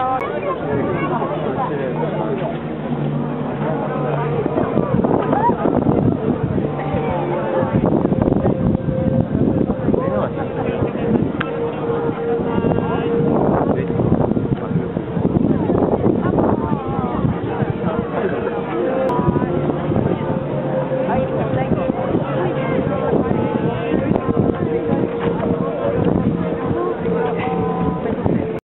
안녕하세요.